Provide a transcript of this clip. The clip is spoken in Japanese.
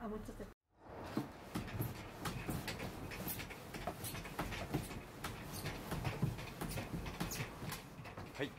あもうちょっと。はい